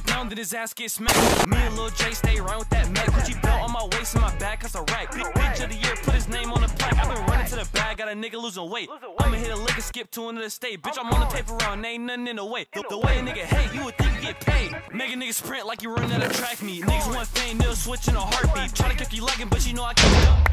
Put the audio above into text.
Down, then his ass get smacked. Me and Lil J stay around with that Mac. Gucci belt on my waist and my back, cause a rack. Big bitch of the year, put his name on the plaque. I've been running to the bag, got a nigga losing weight. I'ma hit a lick and skip to another state. Bitch, I'm on the paper route, ain't nothing in the way. The, the way a nigga hate, you would think you get paid. Make a nigga sprint like you running out of track meet. Niggas want fame, they'll switch in a heartbeat. Try to kick you lagging, but you know I can't.